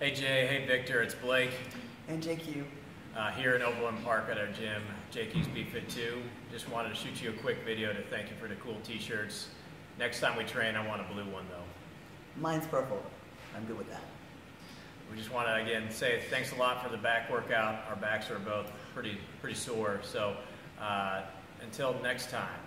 Hey Jay, hey Victor, it's Blake. And JQ. Uh, here in Overland Park at our gym, JQ's BFit 2. Just wanted to shoot you a quick video to thank you for the cool t-shirts. Next time we train, I want a blue one though. Mine's purple. I'm good with that. We just want to again say thanks a lot for the back workout. Our backs are both pretty pretty sore. So uh, until next time.